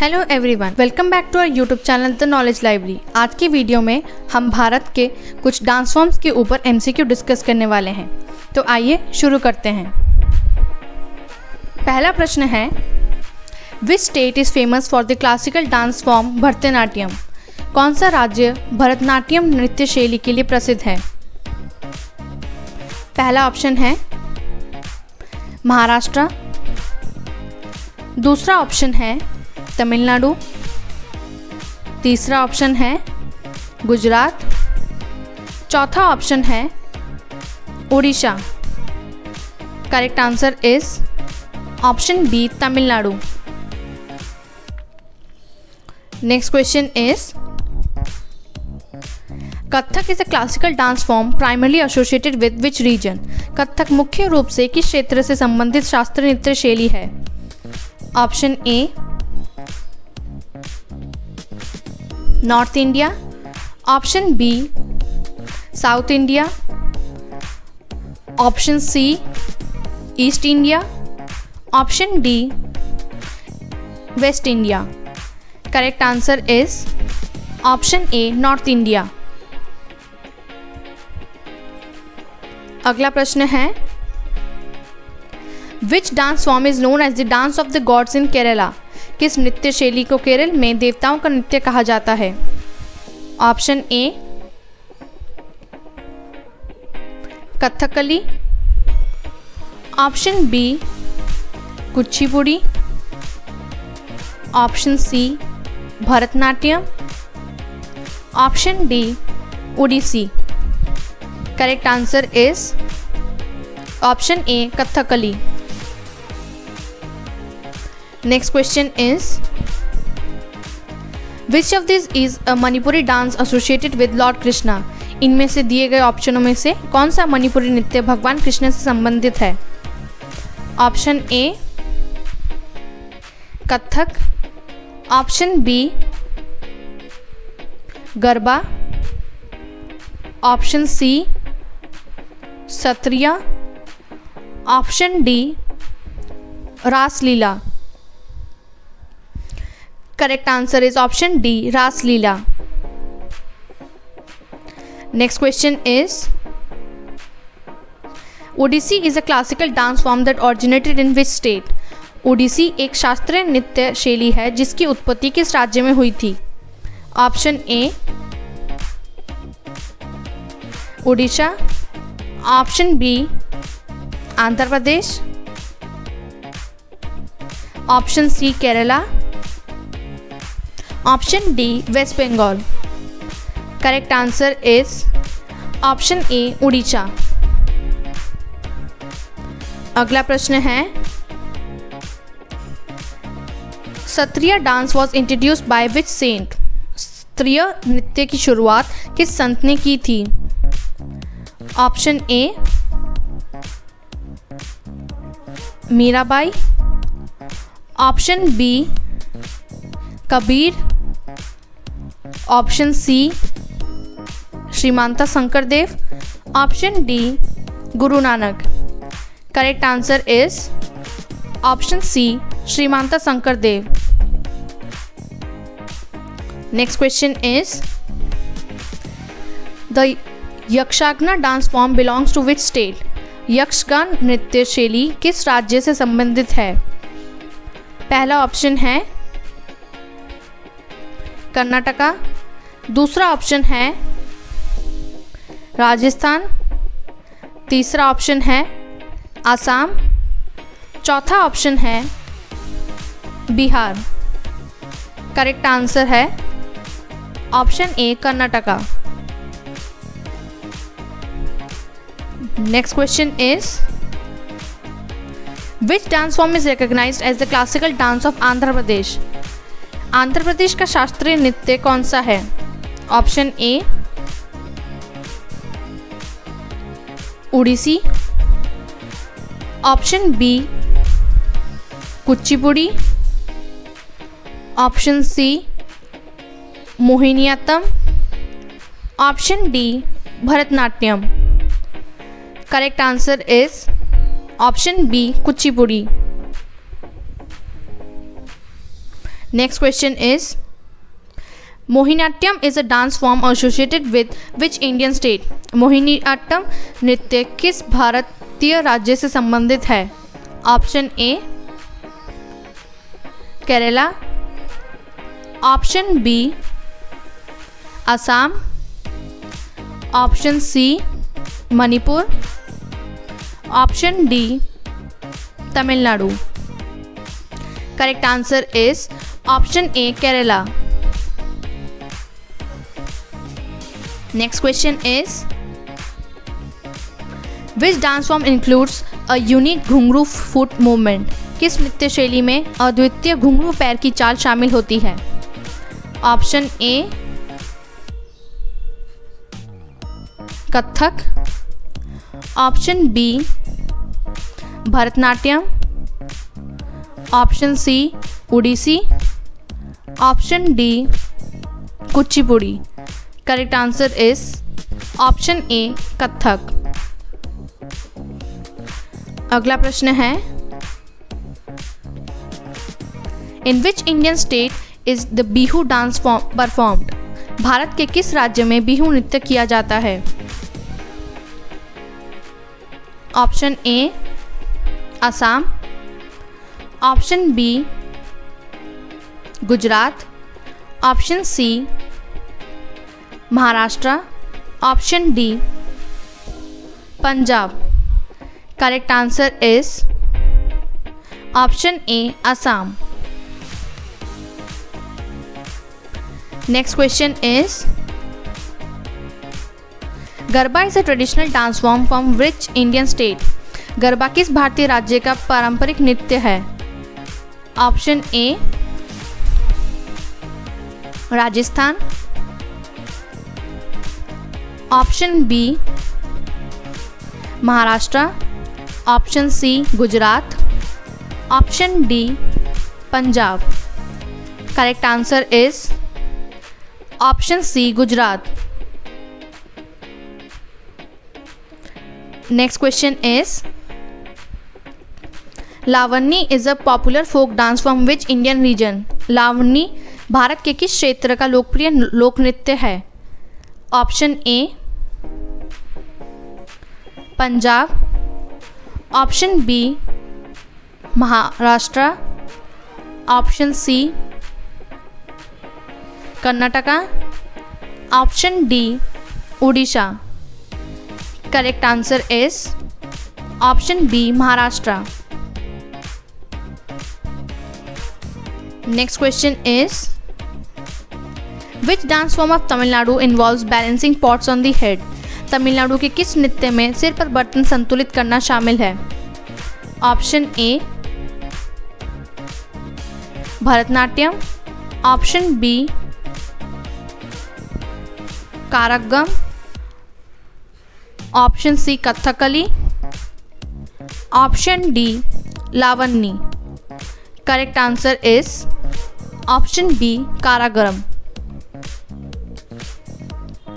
Hello everyone welcome back to our YouTube channel the knowledge library आज की video में हम भारत के कुछ डांस फॉर्म्स के ऊपर एमसीक्यू डिस्कस करने वाले हैं तो आइए शुरू करते हैं पहला प्रश्न है which state is famous for the classical dance form Bharatanatyam कौन सा राज्य भरतनाट्यम नृत्य शैली के लिए प्रसिद्ध है पहला ऑप्शन है महाराष्ट्र दूसरा ऑप्शन है तमिलनाडु तीसरा ऑप्शन है गुजरात चौथा ऑप्शन है Orissa correct answer is option B Tamil Nadu next question is Kathak is a classical dance form primarily associated with which region Kathak मुख्य रूप से किस क्षेत्र से संबंधित शास्त्रीय नृत्य शैली है option A north India option B south India option C east India option D west India correct answer is option A north India अगला प्रश्न है which dance form is known as the dance of the gods in Kerala किस नृत्य शैली को केरल में देवताओं का नृत्य कहा जाता है option A Kathakali option B Kuchipudi option C Bharatanatyam option D Odissi correct answer is option A Kathakali Next question is Which of this is a Manipuri dance associated with Lord Krishna? इनमें से दिए गए ऑप्शनों में से कौन सा मणिपुरी नृत्य भगवान कृष्ण से संबंधित है option A Kathak option B Garba option C Sattriya option D Raslila correct answer is option D Raslila next question is Odissi is a classical dance form that originated in which state Odissi एक शास्त्रीय नृत्य शैली है जिसकी उत्पत्ति किस राज्य में हुई थी option A Orissa option B Andhra Pradesh option C Kerala option D west Bengal correct answer is option A Orissa अगला प्रश्न है Sattriya dance was introduce by which saint Sattriya नृत्य की शुरुआत किस संत ने की थी option A Mirabai option B Kabir option C Srimanta Shankar Dev option D Guru Nanak correct answer is option C Srimanta Shankar Dev next question is the Yakshagana dance form belongs to which state Yakshagana नृत्य शैली किस राज्य से संबंधित है पहला option है कर्नाटका दूसरा ऑप्शन है राजस्थान तीसरा ऑप्शन है आसाम चौथा ऑप्शन है बिहार करेक्ट आंसर है option A Karnataka next question is which dance form is recognized as the classical dance of Andhra Pradesh Andhra Pradesh का शास्त्रीय नृत्य कौन सा है option A Odissi option B Kuchipudi option C Mohiniyattam option D Bharatanatyam correct answer is option B Kuchipudi next question is Mohiniyattam is a dance form associated with which Indian state Mohiniyattam नृत्य किस भारतीय राज्य से संबंधित है option A Kerala option B Assam option C Manipur option D Tamil Nadu correct answer is option A Kerala next question is which dance form includes a unique ghungroo foot movement किस नृत्य शैली में अद्वितीय घुंघरू पैर की चाल शामिल होती है option A Kathak option B Bharatanatyam option C Odissi option D Kuchipudi correct answer is option A Kathak अगला प्रश्न है in which Indian state is the Bihu dance performed Bharat के किस राज्य में बिहू नृत्य किया जाता है option A Assam option B Gujarat option C Maharashtra option D Punjab correct answer is option A Assam next question is Garba is a traditional dance form from which Indian state Garba किस भारतीय राज्य का पारंपरिक नृत्य है option A Rajasthan option B Maharashtra option C Gujarat option D Punjab correct answer is option C Gujarat next question is Lavani is a popular folk dance from which Indian region Lavani Bharat के किस क्षेत्र का लोकप्रिय लोक नृत्य है option A Punjab option B Maharashtra option C Karnataka option D Orissa correct answer is option B Maharashtra Next question is Which dance form of Tamil Nadu involves balancing pots on the head? Tamil Nadu के किस नृत्य में सिर पर बर्तन संतुलित करना शामिल है option A Bharatanatyam option B Karagam option C Kathakali option D Lavani correct answer is option B Karagam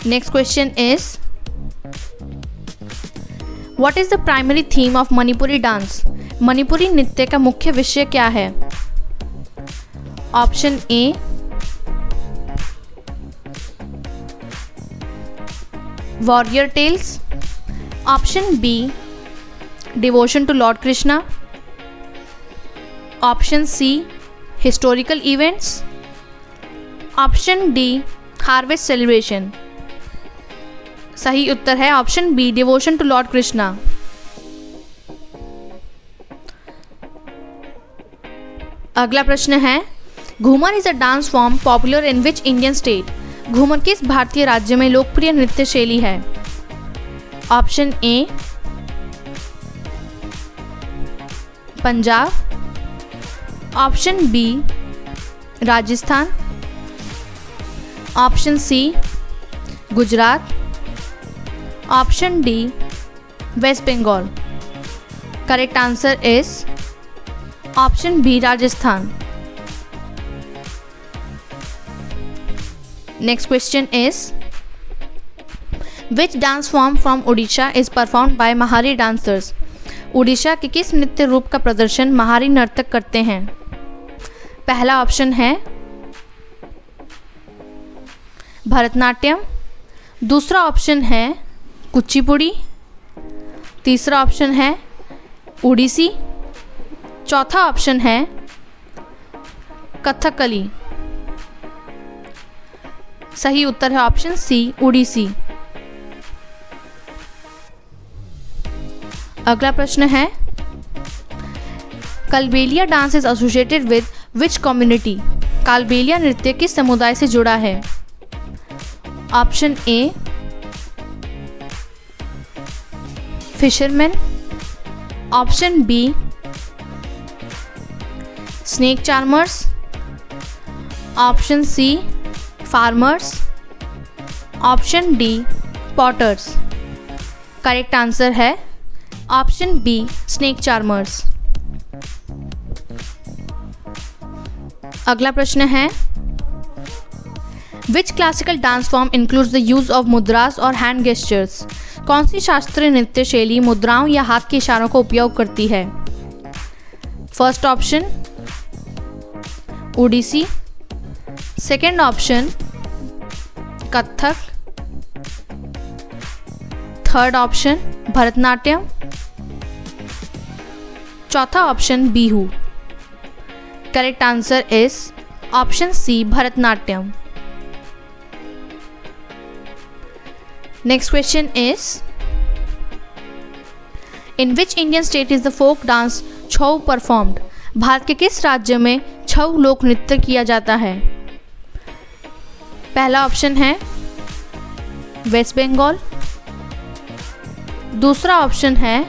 next question is what is the primary theme of Manipuri dance Manipuri नृत्य का मुख्य विषय क्या है option A warrior tales option B devotion to lord Krishna option C historical events option D harvest celebration सही उत्तर है option B devotion to lord Krishna अगला प्रश्न है Ghoomar is a dance form popular in which Indian state Ghoomar किस भारतीय राज्य में लोकप्रिय नृत्य शैली है option A Punjab option B Rajasthan option C Gujarat option D west Bengal correct answer is option B Rajasthan next question is which dance form from Orissa is perform by Mahari dancers Orissa के किस नृत्य रूप का प्रदर्शन महारी नर्तक करते हैं पहला ऑप्शन है भरतनाट्यम दूसरा ऑप्शन है कुचिपुड़ी तीसरा ऑप्शन है उड़ीसी चौथा ऑप्शन है कथकली सही उत्तर है ऑप्शन सी उड़ीसी अगला प्रश्न है Kalbelia dance is associated with which community Kalbelia नृत्य किस समुदाय से जुड़ा है option A fisherman option B snake charmers option C farmers option D potters correct answer है ऑप्शन बी स्नेक चार्मर्स अगला प्रश्न है which classical dance form include the use of mudras और हैंड गेस्टर्स कौन सी शास्त्रीय नृत्य शैली मुद्राओं या हाथ के इशारों का उपयोग करती है first option Odissi second option Kathak third option Bharatanatyam चौथा option Bihu correct answer is option C Bharatanatyam next question is in which Indian state is the folk dance Chhau performed Bharat के किस राज्य में छऊ लोक नृत्य किया जाता है पहला ऑप्शन है वेस्ट बंगाल दूसरा ऑप्शन है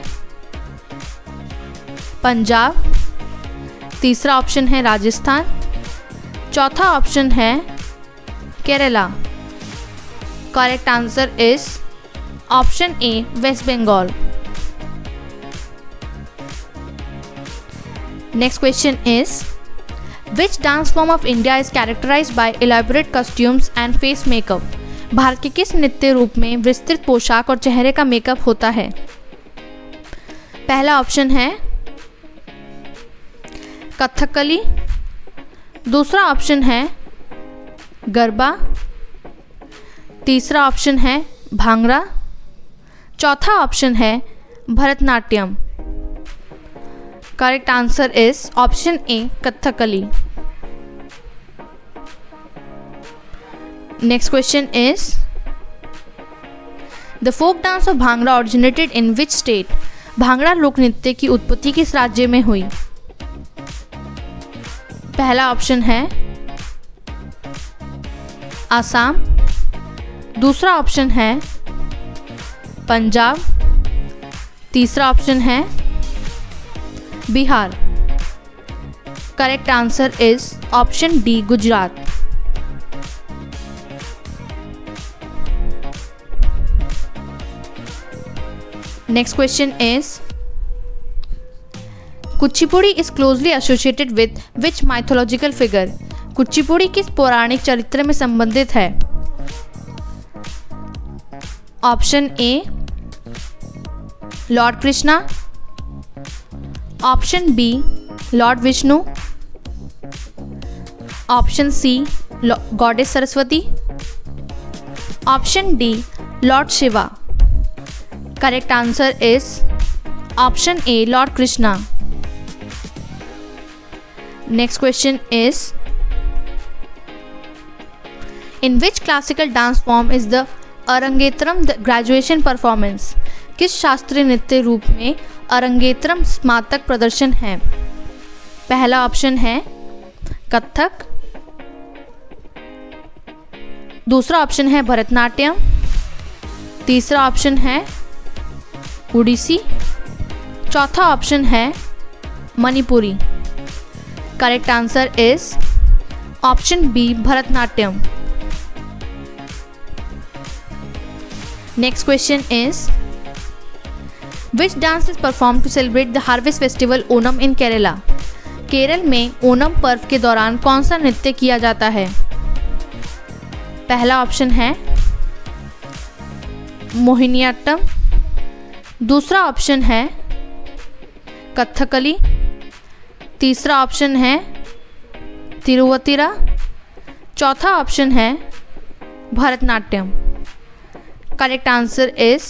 पंजाब तीसरा ऑप्शन है राजस्थान चौथा ऑप्शन है Kerala correct answer is option A West Bengal next question is which dance form of India is characterize by elaborate costumes and face makeup Bharat के किस नृत्य रूप में विस्तृत पोशाक और चेहरे का मेकअप होता है पहला ऑप्शन है कथकली दूसरा ऑप्शन है गरबा तीसरा ऑप्शन है भांगड़ा चौथा ऑप्शन है Bharatanatyam correct answer is option A Kathakali next question is the folk dance of Bhangra originated in which state Bhangra लोक नृत्य की उत्पत्ति किस राज्य में हुई पहला ऑप्शन है आसाम दूसरा ऑप्शन है पंजाब तीसरा ऑप्शन है Bihar correct answer is option D Gujarat next question is Kuchipudi is closely associated with which mythological figure Kuchipudi किस पौराणिक चरित्र में संबंधित है option A Lord Krishna option B Lord Vishnu option C goddess Saraswati option D Lord Shiva correct answer is option A Lord Krishna next question is in which classical dance form is the Arangetram graduation performance किस शास्त्रीय नृत्य रूप में अरंगेत्रम स्नातक प्रदर्शन है पहला option है कथक दूसरा ऑप्शन है भरतनाट्यम तीसरा ऑप्शन है उड़ीसी चौथा ऑप्शन है Manipuri correct answer is option B Bharatanatyam next question is which dance is perform to celebrate the harvest festival Onam in Kerala Kerala में ओनम पर्व के दौरान कौन सा नृत्य किया जाता है पहला ऑप्शन है मोहिनीअट्टम दूसरा ऑप्शन है कथकली तीसरा ऑप्शन है तिरुवतिरा चौथा ऑप्शन है Bharatanatyam correct answer is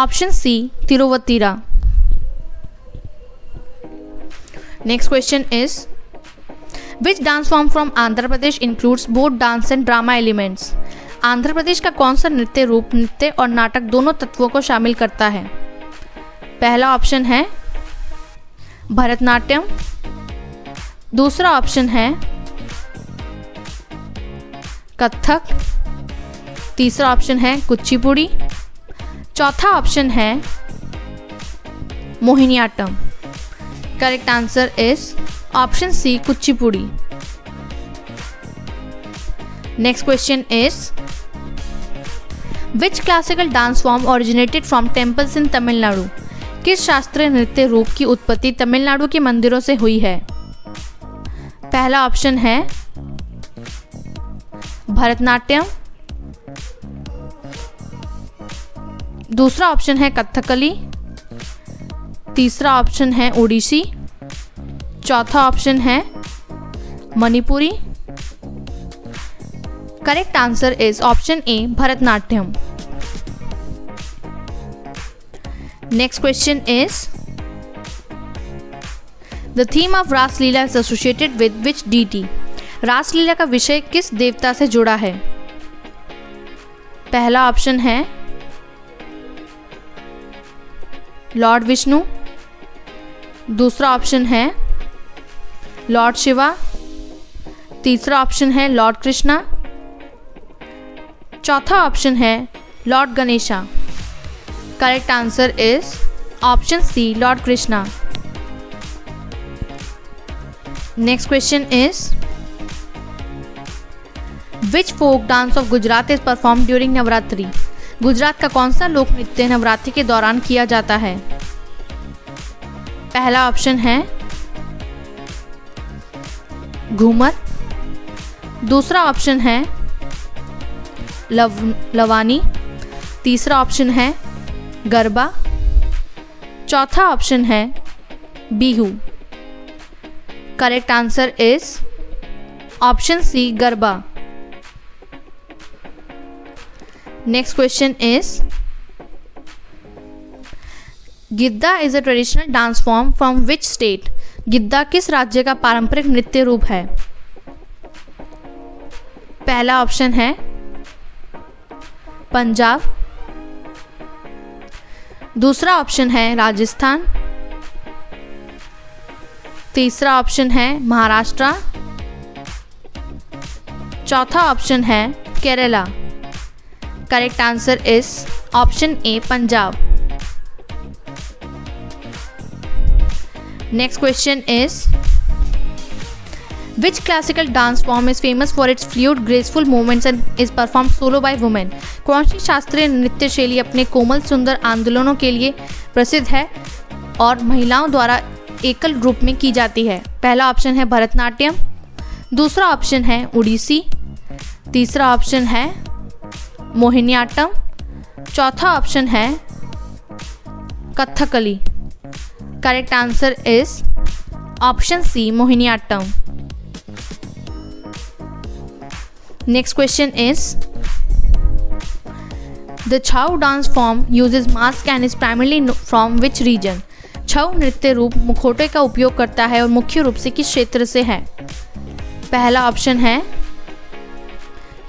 option C Thiruvathira next question is which dance form from Andhra Pradesh includes both dance and drama elements Andhra Pradesh का कौन सा नृत्य रूप नृत्य और नाटक दोनों तत्वों को शामिल करता है पहला ऑप्शन है भरतनाट्यम दूसरा ऑप्शन है कथक तीसरा ऑप्शन है कुचिपुड़ी चौथा ऑप्शन है Mohiniyattam correct answer is option C Kuchipudi next question is which classical dance form originated from temples in Tamil Nadu किस शास्त्रीय नृत्य रूप की उत्पत्ति तमिलनाडु के मंदिरों से हुई है पहला ऑप्शन है भरतनाट्यम दूसरा ऑप्शन है कथकली तीसरा ऑप्शन है उड़ीसी चौथा ऑप्शन है Manipuri correct answer is option A Bharatanatyam Next question is The theme of Ras Leela is associated with which deity? Ras Leela का विषय किस देवता से जुड़ा है पहला ऑप्शन है लॉर्ड विष्णु दूसरा ऑप्शन है लॉर्ड शिवा तीसरा ऑप्शन है लॉर्ड कृष्णा चौथा ऑप्शन है Lord Ganesha correct answer is option C Lord Krishna next question is which folk dance of Gujarat is perform during Navratri Gujarat का कौन सा लोक नृत्य नवरात्रि के दौरान किया जाता है पहला ऑप्शन है घूमर दूसरा ऑप्शन है लव, लवानी तीसरा ऑप्शन है गरबा चौथा ऑप्शन है Bihu correct answer is option C Garba next question is Giddha is a traditional dance form from which state Giddha किस राज्य का पारंपरिक नृत्य रूप है पहला ऑप्शन है पंजाब दूसरा ऑप्शन है राजस्थान तीसरा ऑप्शन है महाराष्ट्र चौथा ऑप्शन है Kerala correct answer is option A Punjab next question is Which classical dance form is famous for its fluid, graceful movements and is performed solo by women? कौन सी शास्त्रीय नृत्य शैली अपने कोमल सुंदर आंदोलनों के लिए प्रसिद्ध है और महिलाओं द्वारा एकल रूप में की जाती है पहला ऑप्शन है भरतनाट्यम दूसरा ऑप्शन है उड़ीसी तीसरा ऑप्शन है मोहिनीआटम चौथा ऑप्शन है Kathakali correct answer is option C Mohiniyattam next question is the Chhau dance form use is mask and is primarily from which region Chhau नृत्य रूप मुखोटे का उपयोग करता है और मुख्य रूप से किस क्षेत्र से है पहला ऑप्शन है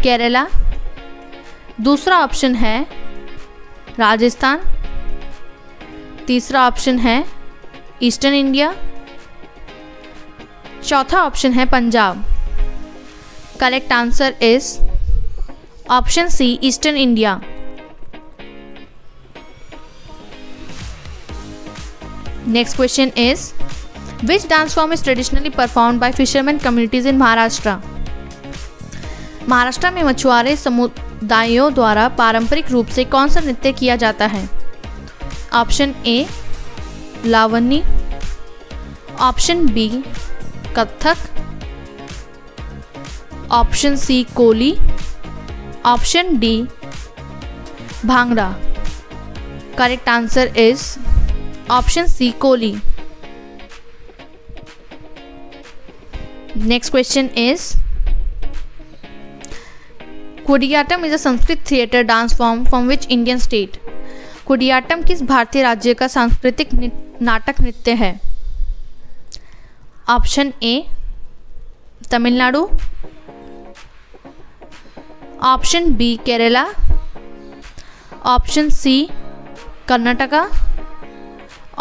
केरला दूसरा ऑप्शन है राजस्थान तीसरा ऑप्शन है ईस्टर्न इंडिया चौथा ऑप्शन है Punjab correct answer is option C eastern India next question is which dance form is traditionally perform by fisherman communities in Maharashtra Maharashtra में मछुआरे समुदायों द्वारा पारंपरिक रूप से कौन सा नृत्य किया जाता है option A Lavani option B Kathak option C Koli option D Bhangra correct answer is option C Koli next question is Kudiyattam is a Sanskrit theatre dance form from which Indian state Kudiyattam किस भारतीय राज्य का सांस्कृतिक नाटक नृत्य है option A Tamil Nadu option B Kerala option C Karnataka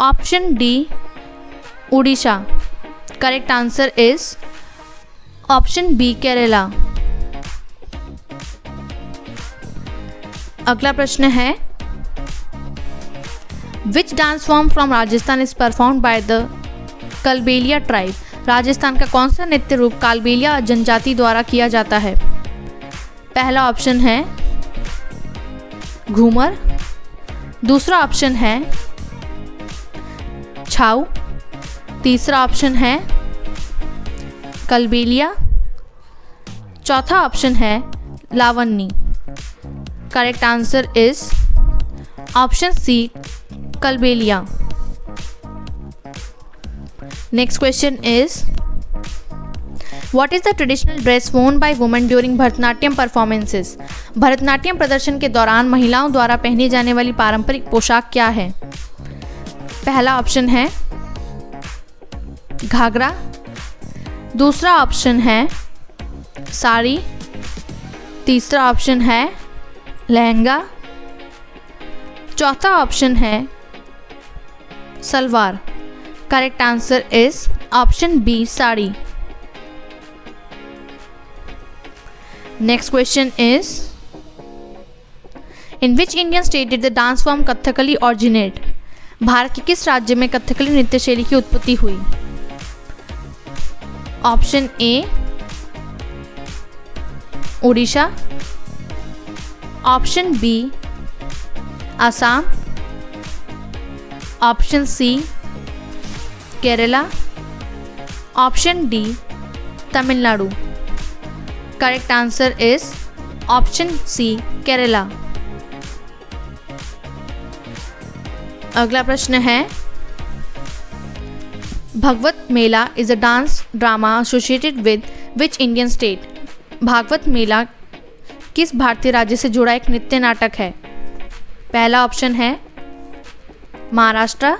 option D Orissa correct answer is option B Kerala अगला प्रश्न है which dance form from Rajasthan is perform by the Kalbelia tribe Rajasthan का कौन सा नृत्य रूप कालबेलिया जनजाति द्वारा किया जाता है पहला ऑप्शन है घूमर दूसरा ऑप्शन है छाऊ तीसरा ऑप्शन है कलबेलिया चौथा ऑप्शन है Lavani correct answer is option C Kalbelia next question is what is the traditional dress worn by women during Bharatanatyam performances Bharatanatyam प्रदर्शन के दौरान महिलाओं द्वारा पहनी जाने वाली पारंपरिक पोशाक क्या है पहला ऑप्शन है घाघरा दूसरा ऑप्शन है साड़ी तीसरा ऑप्शन है लहंगा चौथा ऑप्शन है salwar correct answer is option B sari Next question is In which Indian state did the dance form Kathakali originate? Bharat के किस राज्य में कथकली नृत्य शैली की उत्पत्ति हुई option A Orissa option B Assam option C Kerala option D Tamil Nadu correct answer is option C Kerala अगला प्रश्न है Bhagavata Mela is a dance drama associated with which Indian state Bhagavata Mela किस भारतीय राज्य से जुड़ा एक नृत्य नाटक है पहला ऑप्शन है महाराष्ट्र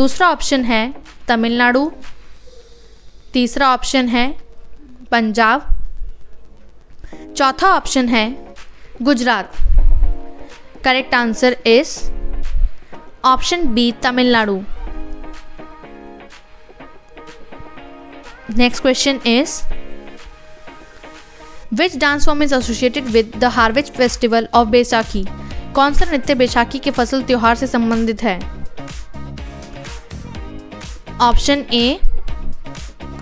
दूसरा ऑप्शन है तमिलनाडु तीसरा ऑप्शन है पंजाब चौथा ऑप्शन है Gujarat correct answer is option B Tamil Nadu next question is which dance form is associated with the harvest festival of Baisakhi कौन सा नृत्य बैसाखी के फसल त्योहार से संबंधित है option A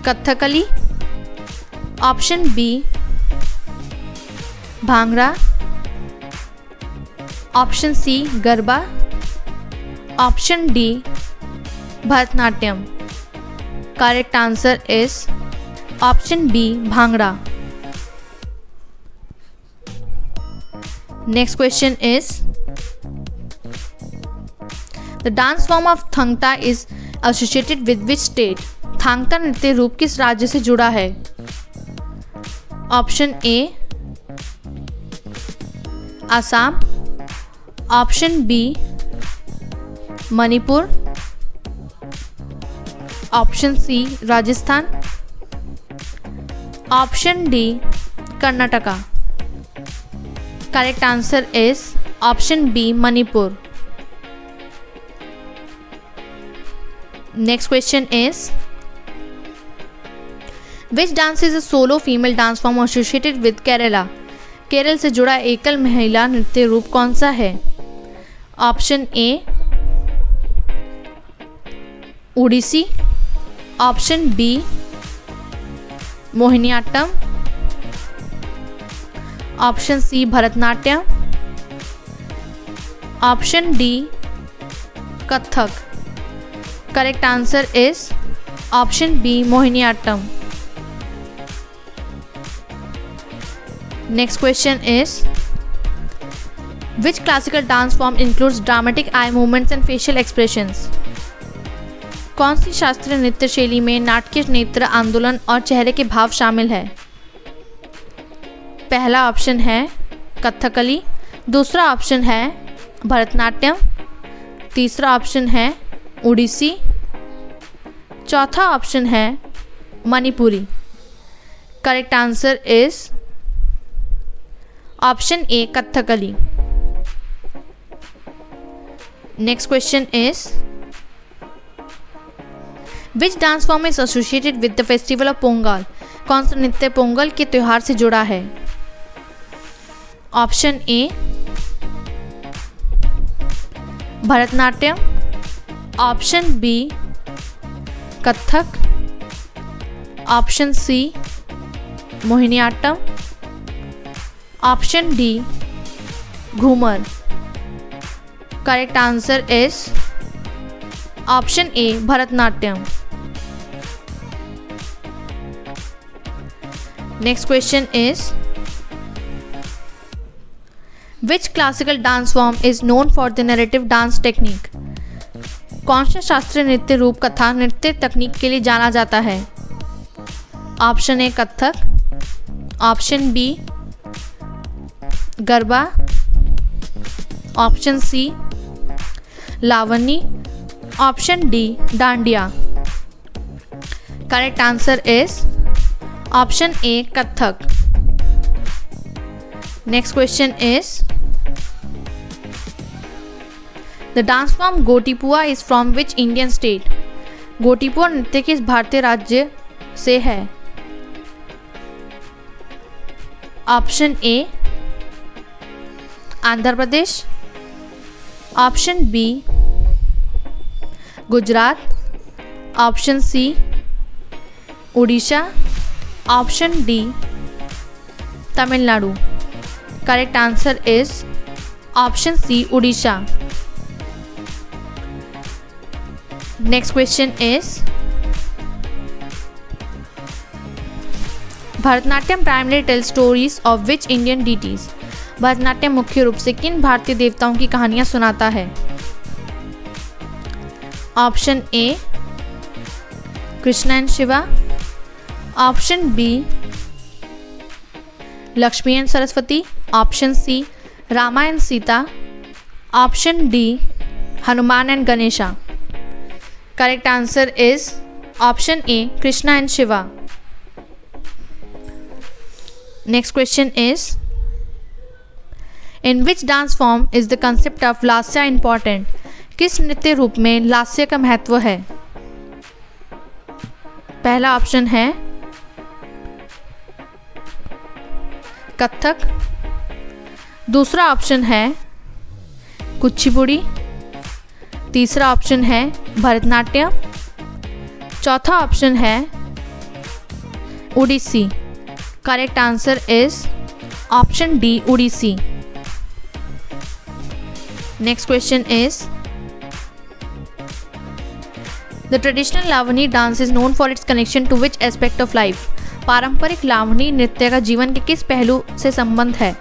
Kathakali option B Bhangra option C Garba option D Bharatanatyam correct answer is option B Bhangra next question is the dance form of Thangta is associated with which state Thangta नृत्य रूप किस राज्य से जुड़ा है option A Assam. Option B, Manipur. Option C, Rajasthan. Option D, Karnataka. Correct answer is option B, Manipur. Next question is, which dance is a solo female dance form associated with Kerala? Kerala से जुड़ा एकल महिला नृत्य रूप कौन सा है option A Odissi option B Mohiniyattam option C Bharatanatyam option D Kathak correct answer is option B Mohiniyattam next question is which classical dance form includes dramatic eye movements and facial expressions कौन सी शास्त्रीय नृत्य शैली में नाटकीय नेत्र आंदोलन और चेहरे के भाव शामिल है पहला ऑप्शन है कथकली दूसरा ऑप्शन है भरतनाट्यम तीसरा ऑप्शन है उड़ीसी चौथा ऑप्शन है Manipuri correct answer is option A Kathakali next question is which dance form is associated with the festival of Pongal कौन सा नृत्य पोंगल के त्यौहार से जुड़ा है option A Bharatanatyam option B Kathak option C Mohiniyattam option D Ghoomar correct answer is option A Bharatanatyam next question is which classical dance form is known for the narrative dance technique कौन सा शास्त्रीय नृत्य रूप कथा नृत्य तकनीक के लिए जाना जाता है option A Kathak option B Garba option C Lavani option D Dandiya correct answer is option A Kathak next question is the dance form Gotipua is from which Indian state Gotipua नृत्य किस भारतीय राज्य से है option A Andhra Pradesh option B Gujarat option C Orissa option D Tamil Nadu correct answer is option C Orissa next question is Bharatanatyam primary tell stories of which Indian deities Bharatanatyam मुख्य रूप से किन भारतीय देवताओं की कहानियां सुनाता है option A Krishna and Shiva option B Lakshmi and Saraswati option C Rama and Sita option D Hanuman and Ganesha correct answer is option A Krishna and Shiva next question is in which dance form is the concept of lasya important किस नृत्य रूप में लास्य का महत्व है पहला option है कथक दूसरा ऑप्शन है कुचिपुड़ी तीसरा ऑप्शन है भरतनाट्यम चौथा ऑप्शन है Odissi correct answer is option D Odissi Next question is The traditional Lavani dance is known for its connection to which aspect of life? पारंपरिक लावणी नृत्य का जीवन के किस पहलू से संबंध है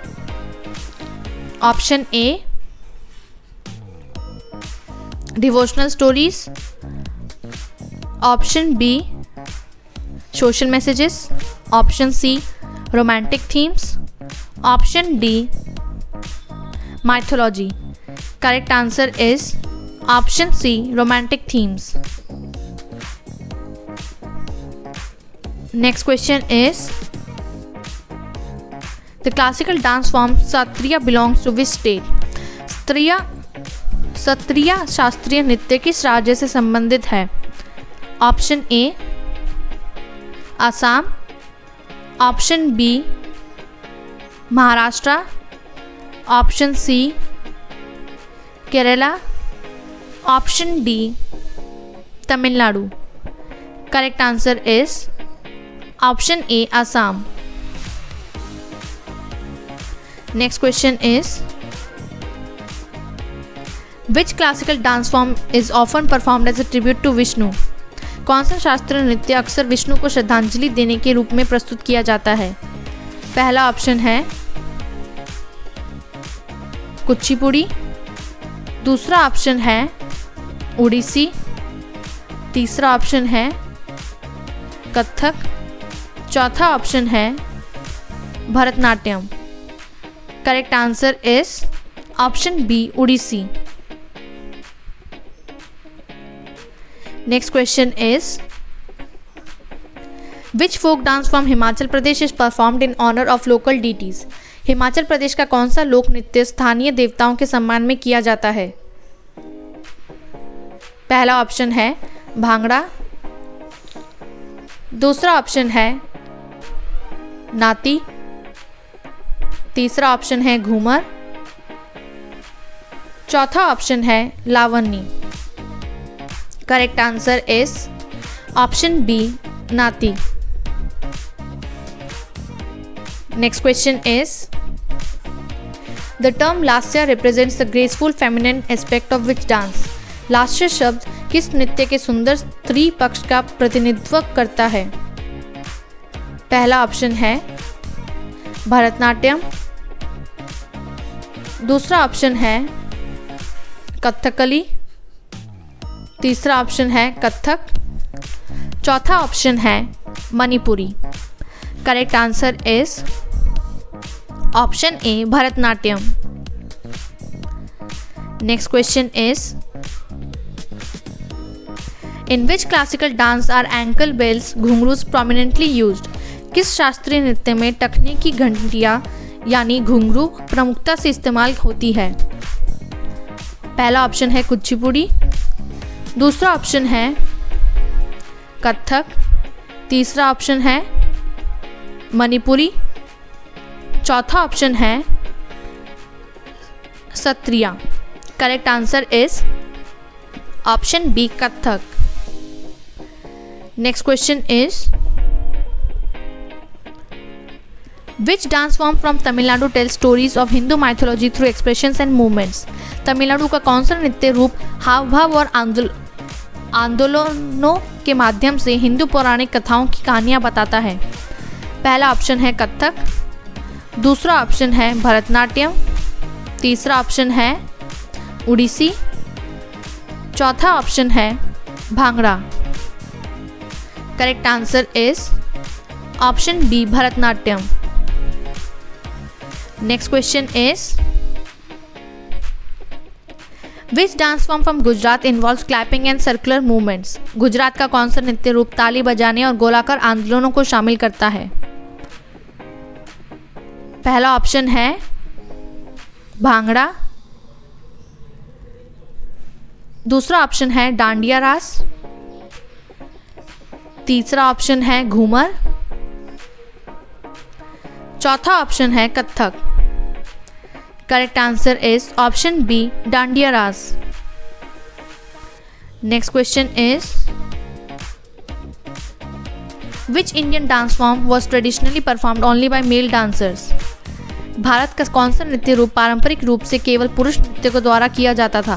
option A devotional stories option B social messages option C romantic themes option D mythology correct answer is option C romantic themes next question is the classical dance form Sattriya belongs to which state Sattriya Sattriya शास्त्रीय नृत्य किस राज्य से संबंधित है option A Assam option B Maharashtra option C Kerala option D Tamil Nadu correct answer is option A Assam next question is which classical dance form is often perform as a tribute to Vishnu कौन सा शास्त्रीय नृत्य अक्सर विष्णु को श्रद्धांजलि देने के रूप में प्रस्तुत किया जाता है पहला ऑप्शन है कुचिपुड़ी दूसरा ऑप्शन है उड़ीसी तीसरा ऑप्शन है कथक चौथा ऑप्शन है Bharatanatyam correct answer is option B Odissi next question is which folk dance from Himachal Pradesh is performed in honour of local deities Himachal Pradesh का कौन सा लोक नृत्य स्थानीय देवताओं के सम्मान में किया जाता है पहला ऑप्शन है भांगड़ा दूसरा ऑप्शन है नाती तीसरा ऑप्शन है घूमर चौथा ऑप्शन है Lavani correct answer is option B Nati Next question is The term Lasya represents the graceful feminine aspect of which dance? लास्य शब्द किस नृत्य के सुंदर स्त्री पक्ष का प्रतिनिधित्व करता है पहला ऑप्शन है भरतनाट्यम दूसरा ऑप्शन है कथकली तीसरा ऑप्शन है कथक चौथा ऑप्शन है Manipuri correct answer is option A Bharatanatyam next question is in which classical dance are ankle bells ghungroos prominently use किस शास्त्रीय नृत्य में टखने की घंटिया यानी घुंघरू प्रमुखता से इस्तेमाल होती है पहला ऑप्शन है कुचिपुड़ी दूसरा ऑप्शन है कथक तीसरा ऑप्शन है मणिपुरी चौथा ऑप्शन है Sattriya correct answer is option B Kathak next question is which dance form from Tamil Nadu tell stories of Hindu mythology through through and movements Tamil Nadu का कौन सा नृत्य रूप हाव भाव और आंदोलनों के माध्यम से हिंदू पौराणिक कथाओं की कहानियां बताता है पहला ऑप्शन है कथक दूसरा ऑप्शन है भरतनाट्यम तीसरा ऑप्शन है उड़ीसी चौथा ऑप्शन है Bhangra correct answer is option B Bharatanatyam next question is which dance form from Gujarat involve clapping and circular movements Gujarat का कौन सा नृत्य रूप ताली बजाने और गोलाकार आंदोलनों को शामिल करता है पहला ऑप्शन है भांगड़ा दूसरा ऑप्शन है डांडिया रास तीसरा ऑप्शन है घूमर चौथा ऑप्शन है Kathak correct answer is option B Dandiya Raas next question is which Indian dance form was traditionally performed only by male dancers Bharat का कौन सा नृत्य रूप पारंपरिक रूप से केवल पुरुष नृत्यकों द्वारा किया जाता था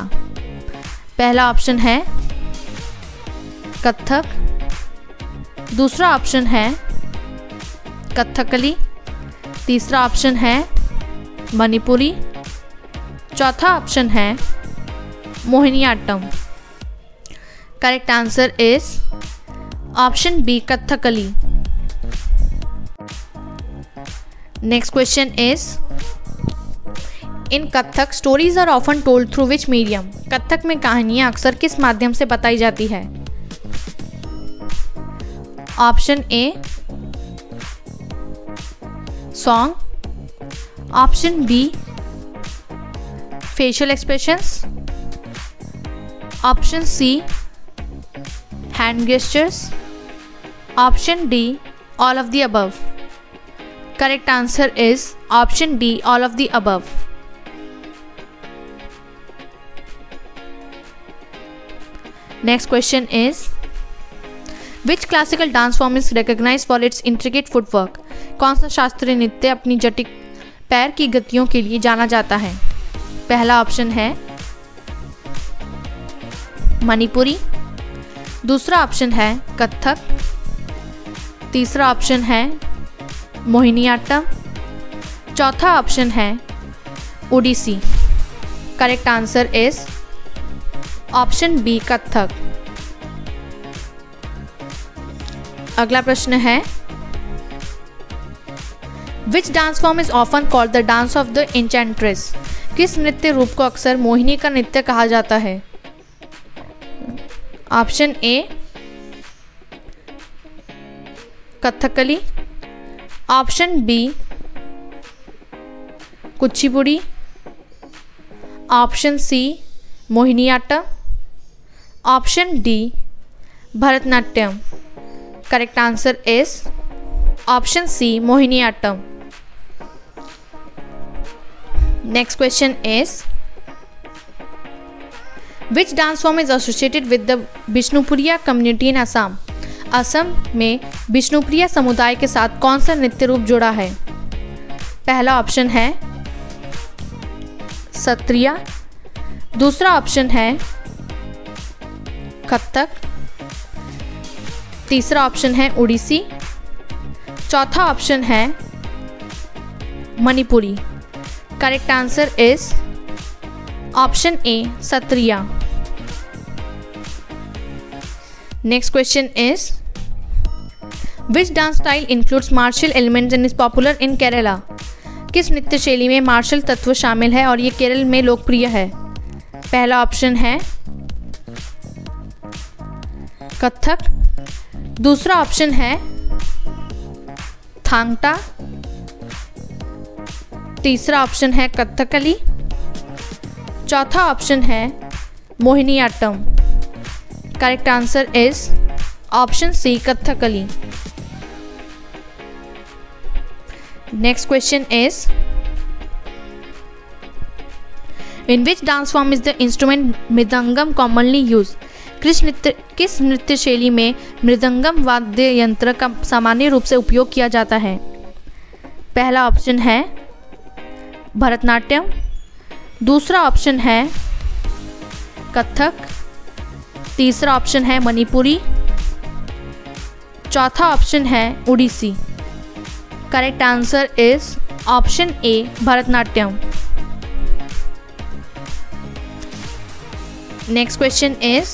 पहला ऑप्शन है कथक दूसरा ऑप्शन है कथकली तीसरा ऑप्शन है मणिपुरी चौथा ऑप्शन है Mohiniyattam correct answer is option B Kathakali next question is in Kathak stories are often told through which medium Kathak में कहानियां अक्सर किस माध्यम से बताई जाती है option A song option B facial expressions option C hand gestures option D all of the above correct answer is option D all of the above next question is which classical dance form is recognize for its intricate footwork कौन सा शास्त्रीय नृत्य अपनी जटिल पैर की गतियों के लिए जाना जाता है पहला ऑप्शन है मणिपुरी दूसरा ऑप्शन है कथक तीसरा ऑप्शन है मोहिनीआटम चौथा ऑप्शन है Odissi correct answer is option B Kathak अगला प्रश्न है which dance form is often called the dance of the enchantress किस नृत्य रूप को अक्सर मोहिनी का नृत्य कहा जाता है option A Kathakali option B Kuchipudi option C Mohiniyattam option D Bharatanatyam correct answer is option C Mohiniyattam next question is which dance form is associated with the Vishnupuriya community in Assam Assam में विष्णुप्रिया समुदाय के साथ कौन सा नृत्य रूप जुड़ा है पहला ऑप्शन है सत्रिया दूसरा ऑप्शन है कथक तीसरा ऑप्शन है उड़ीसी चौथा ऑप्शन है Manipuri correct answer is option A Sattriya next question is which dance style includes martial element and is popular in Kerala किस नृत्य शैली में मार्शल तत्व शामिल है और ये केरल में लोकप्रिय है पहला ऑप्शन है कथक दूसरा ऑप्शन है थांगटा तीसरा ऑप्शन है कथकली चौथा ऑप्शन है Mohiniyattam correct answer is option C Kathakali Next question is In which dance form is the instrument mridangam commonly used? किस नृत्य किस नृत्य शैली में मृदंगम वाद्य यंत्र का सामान्य रूप से उपयोग किया जाता है पहला ऑप्शन है भरतनाट्यम दूसरा ऑप्शन है कथक तीसरा ऑप्शन है मणिपुरी चौथा ऑप्शन है Odissi correct answer is option A Bharatanatyam next question is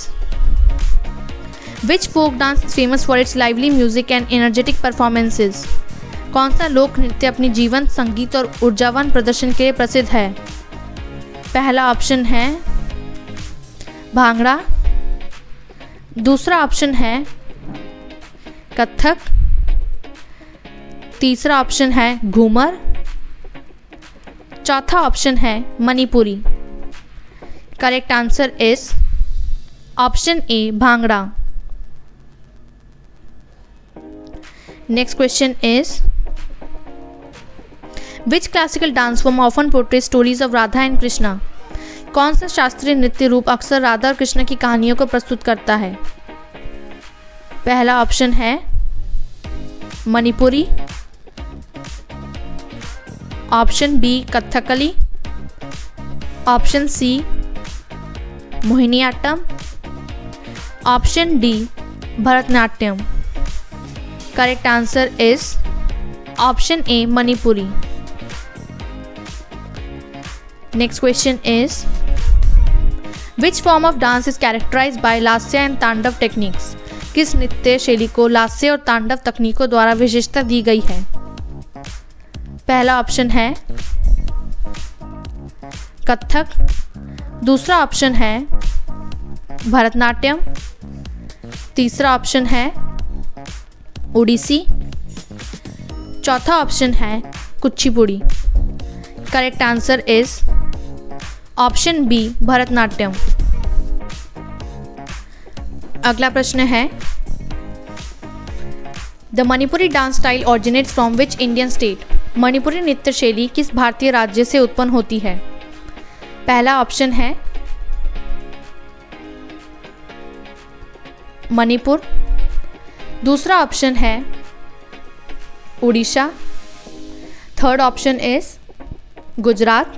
which folk dance famous for its lively music and energetic performances कौन सा लोक नृत्य अपनी जीवन संगीत और ऊर्जावान प्रदर्शन के लिए प्रसिद्ध है पहला ऑप्शन है भांगड़ा दूसरा ऑप्शन है कथक तीसरा ऑप्शन है घूमर चौथा ऑप्शन है Manipuri correct answer is option A Bhangra next question is which classical dance form often portray stories of Radha and Krishna कौन सा शास्त्रीय नृत्य रूप अक्सर राधा और कृष्ण की कहानियों को प्रस्तुत करता है पहला ऑप्शन है Manipuri option B Kathakali option C Mohiniyattam option D Bharatanatyam correct answer is option A Manipuri next question is which form of dance is characterize by lasya and tandava techniques किस नृत्य शैली को लास्य और तांडव तकनीकों द्वारा विशेषता दी गई है पहला ऑप्शन है कथक दूसरा ऑप्शन है भरतनाट्यम तीसरा ऑप्शन है उड़ीसी चौथा ऑप्शन है Kuchipudi correct answer is option B Bharatanatyam अगला प्रश्न है the Manipuri dance style originates from which Indian state Manipuri नृत्य शैली किस भारतीय राज्य से उत्पन्न होती है पहला ऑप्शन है मणिपुर दूसरा ऑप्शन है Orissa third option is Gujarat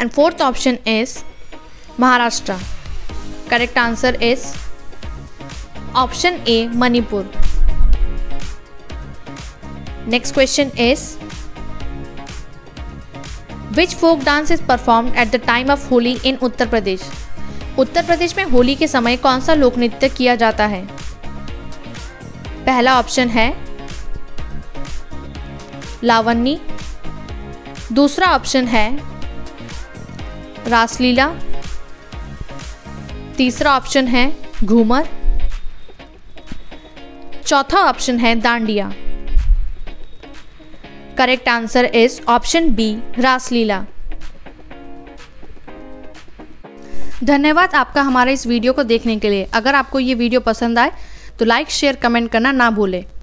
and fourth option is Maharashtra correct answer is option A Manipur Next question is Which folk dance is performed at the time of Holi in Uttar Pradesh? Uttar Pradesh में होली के समय कौन सा लोक नृत्य किया जाता है पहला ऑप्शन है लावण्य दूसरा ऑप्शन है रासलीला तीसरा ऑप्शन है घूमर चौथा ऑप्शन है Dandiya correct answer is option B Raslila धन्यवाद आपका हमारे इस वीडियो को देखने के लिए अगर आपको ये वीडियो पसंद आए तो लाइक शेयर कमेंट करना ना भूलें